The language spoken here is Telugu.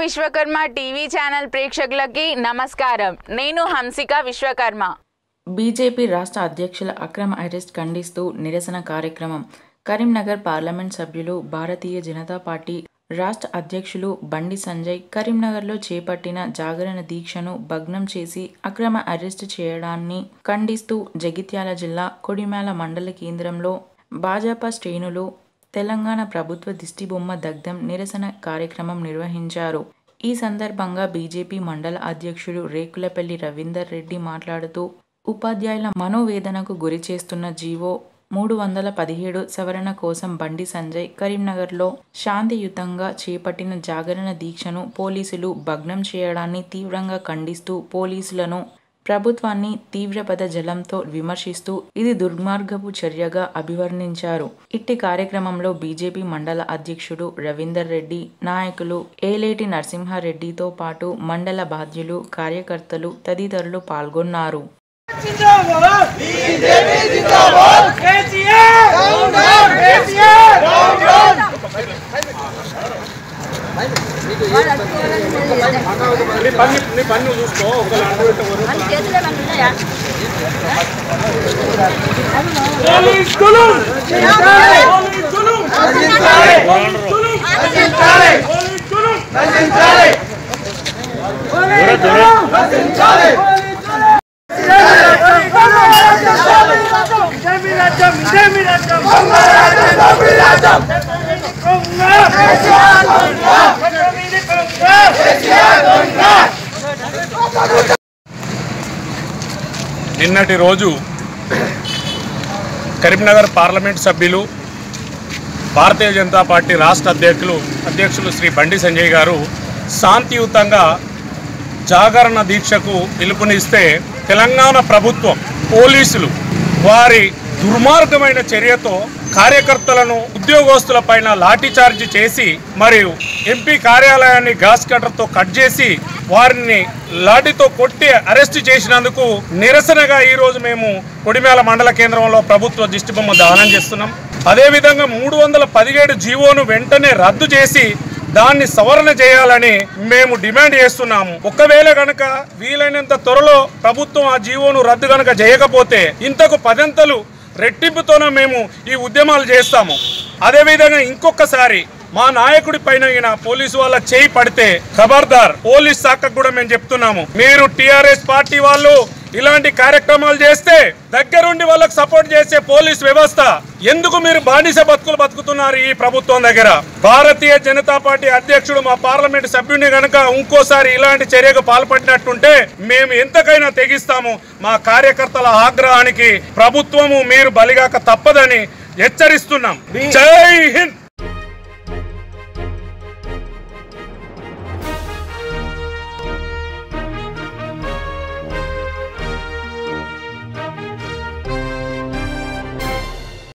విశ్వకర్మ టీవీ ఛానల్ ప్రేక్షకులకి నమస్కారం. నేను హంసిక విశ్వకర్మ. బీజేపీ రాష్ట్ర అధ్యక్షుల అక్రమ అరెస్ట్ ఖండిస్తూ నిరసన కార్యక్రమం. కరీంనగర్ పార్లమెంట్ సభ్యులు భారతీయ జనతా పార్టీ రాష్ట్ర అధ్యక్షులు బండి సంజయ్ కరీంనగర్లో చేపట్టిన జాగరణ దీక్షను భగ్నం చేసి అక్రమ అరెస్టు చేయడాన్ని ఖండిస్తూ జగిత్యాల జిల్లా కొడిమేల మండల కేంద్రంలో భాజపా శ్రేణులు తెలంగాణ ప్రభుత్వ దిష్టిబొమ్మ దగ్ధం నిరసన కార్యక్రమం నిర్వహించారు. ఈ సందర్భంగా బీజేపీ మండల అధ్యక్షుడు రేకులపల్లి రవీందర్ రెడ్డి మాట్లాడుతూ ఉపాధ్యాయుల మనోవేదనకు గురి చేస్తున్న జీవో మూడు వందల పదిహేడు సవరణ కోసం బండి సంజయ్ కరీంనగర్లో శాంతియుతంగా చేపట్టిన జాగరణ దీక్షను పోలీసులు భగ్నం చేయడాన్ని తీవ్రంగా ఖండిస్తూ పోలీసులను ప్రభుత్వాన్ని తీవ్రపద జలంతో విమర్శిస్తూ ఇది దుర్మార్గపు చర్యగా అభివర్ణించారు. ఇట్టి కార్యక్రమంలో బీజేపీ మండల అధ్యక్షుడు రవీందర్ రెడ్డి నాయకులు ఏలేటి నరసింహారెడ్డితో పాటు మండల బాధ్యులు కార్యకర్తలు తదితరులు పాల్గొన్నారు. జిందాబాద్ బీజేపీ జిందాబాద్! కేసీఆర్! కేసీఆర్! పోలీస్ కులం జిందాబాద్ పోలీస్ కులం జిందాబాద్ పోలీస్ కులం జిందాబాద్ పోలీస్ కులం జిందాబాద్ పోలీస్ కులం జిందాబాద్ నిన్నటి రోజు కరీంనగర్ పార్లమెంట్ సభ్యులు భారతీయ జనతా పార్టీ రాష్ట్ర అధ్యక్షులు అధ్యక్షులు శ్రీ బండి సంజయ్ గారు శాంతియుతంగా జాగరణ దీక్షకు పిలుపునిస్తే తెలంగాణ ప్రభుత్వం పోలీసులు వారి దుర్మార్గమైన చర్యతో కార్యకర్తలను ఉద్యోగస్తులపైన లాఠీచార్జి చేసి మరియు ఎంపీ కార్యాలయాన్ని గ్యాస్ కట్టర్తో కట్ చేసి వారిని లాఠీతో కొట్టి అరెస్ట్ చేసినందుకు నిరసనగా ఈరోజు మేము కొడిమేల మండల కేంద్రంలో ప్రభుత్వ దిష్టిబొమ్మ దానం చేస్తున్నాం. అదేవిధంగా మూడు వందల పదిహేడు జీవోను వెంటనే రద్దు చేసి దాన్ని సవరణ చేయాలని మేము డిమాండ్ చేస్తున్నాము. ఒకవేళ గనక వీలైనంత త్వరలో ప్రభుత్వం ఆ జీవోను రద్దు గనక చేయకపోతే ఇంతకు పదంతలు రెట్టింపుతోనే మేము ఈ ఉద్యమాలు చేస్తాము. అదేవిధంగా ఇంకొకసారి మా నాయకుడి పైన ఈయన పోలీసు వాళ్ళ చేయి పడితే ఖబర్దార్ పోలీస్ శాఖకు కూడా మేము చెప్తున్నాము. మీరు టిఆర్ఎస్ పార్టీ వాళ్ళు ఇలాంటి కార్యక్రమాలు చేస్తే దగ్గరుండి వాళ్ళకు సపోర్ట్ చేసే పోలీస్ వ్యవస్థ. ఎందుకు మీరు బానిస బతుకులు బతుకుతున్నారు ఈ ప్రభుత్వం దగ్గర? భారతీయ జనతా పార్టీ అధ్యక్షుడు మా పార్లమెంట్ సభ్యుని గనక ఇంకోసారి ఇలాంటి చర్యకు పాల్పడినట్టుంటే మేము ఎంతకైనా తెగిస్తాము. మా కార్యకర్తల ఆగ్రహానికి ప్రభుత్వము మీరు బలిగాక తప్పదని హెచ్చరిస్తున్నాం. జై హింద్!